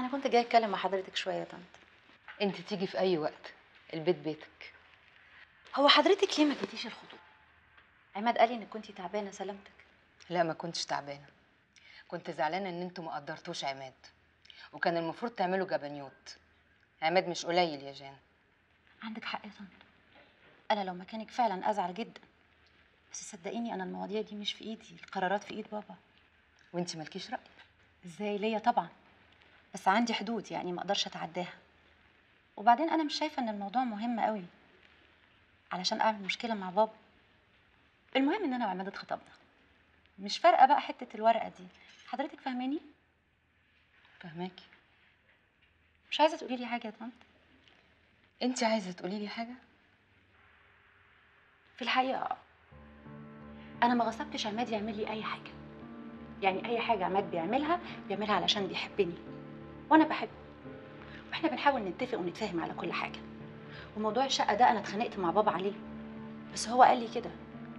أنا كنت جاي أتكلم مع حضرتك شوية يا طنط. أنت تيجي في أي وقت. البيت بيتك. هو حضرتك ليه ما جيتيش الخطوبة؟ عماد قال لي إنك كنتي تعبانة سلامتك. لا ما كنتش تعبانة. كنت زعلانة إن أنتوا ما قدرتوش عماد. وكان المفروض تعملوا جبنيوت. عماد مش قليل يا جان. عندك حق يا طنط. أنا لو مكانك فعلا أزعل جدا. بس صدقيني أنا المواضيع دي مش في إيدي. القرارات في إيد بابا. وانت مالكيش رأي؟ إزاي؟ ليا طبعا. بس عندي حدود يعني ما أقدرش اتعداها. وبعدين أنا مش شايفة ان الموضوع مهم قوي علشان اعمل مشكلة مع بابا. المهم ان أنا وعماد اتخطبنا. مش فارقة بقى حتة الورقة دي. حضرتك فاهماني؟ فهماكي مش عايزة تقولي لي حاجة يا طنط؟ انت عايزة تقولي لي حاجة؟ في الحقيقة أنا ما غصبتش عماد يعمل لي اي حاجة. يعني اي حاجة عماد بيعملها بيعملها علشان بيحبني. وأنا بحبه. وإحنا بنحاول نتفق ونتفاهم على كل حاجة. وموضوع الشقة ده أنا اتخانقت مع بابا عليه. بس هو قال لي كده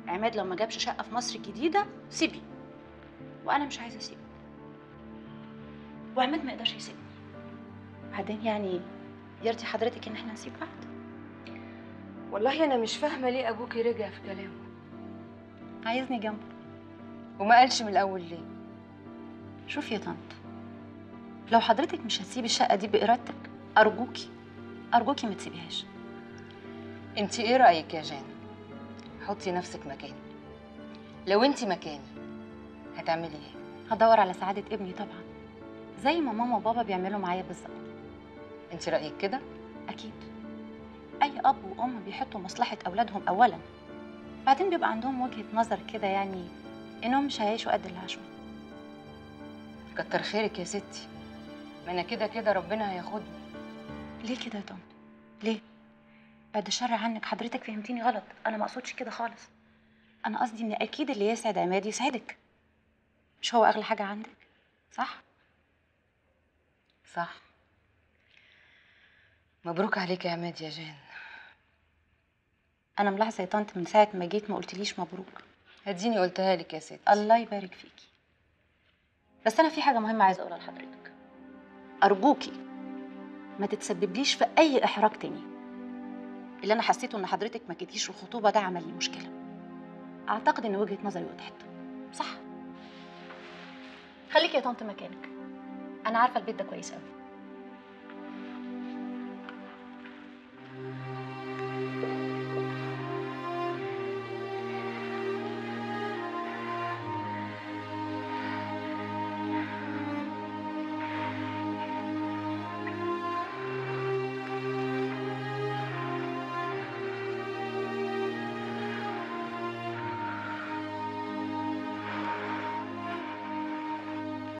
عماد لو ما جابش شقة في مصر الجديدة سيبي وأنا مش عايزة أسيبه. وعماد ما يقدرش يسيبني. بعدين يعني يرضي حضرتك إن إحنا نسيب بعض. والله أنا مش فاهمة ليه أبوكي رجع في كلامه. عايزني جنبه. وما قالش من الأول ليه. شوفي يا طنط. لو حضرتك مش هتسيبي الشقة دي بإرادتك أرجوكي أرجوكي ما تسيبيهاش. انت إيه رأيك يا جان؟ حطي نفسك مكاني. لو انت مكاني هتعملي إيه؟ هدور على سعادة ابني طبعا زي ما ماما وبابا بيعملوا معايا بالظبط. انت رأيك كده؟ أكيد. أي أب وأم بيحطوا مصلحة أولادهم اولا. بعدين بيبقى عندهم وجهة نظر كده يعني إنهم مش هيعيشوا قد اللي عاشوه. كتر خيرك يا ستي. ما أنا كده كده ربنا هياخدني. ليه كده يا طنط؟ ليه؟ بعد الشر عنك حضرتك فهمتيني غلط. أنا ما أقصدش كده خالص. أنا قصدي إن أكيد اللي يسعد عماد يسعدك. مش هو أغلى حاجة عندك صح؟ صح. مبروك عليك يا عماد يا جان. أنا ملاحظة يا طنط من ساعة ما جيت ما قلتليش مبروك. اديني قلتها لك يا ستي. الله يبارك فيكي. بس أنا في حاجة مهمة عايزة أقولها لحضرتك. أرجوكي ما تتسببليش في أي إحراج تاني. اللي أنا حسيته إن حضرتك ما جيتيش الخطوبة ده عمل لي مشكلة. أعتقد إن وجهة نظري وضحت. صح. خليكي يا طنط مكانك. أنا عارفة البيت ده كويس قوي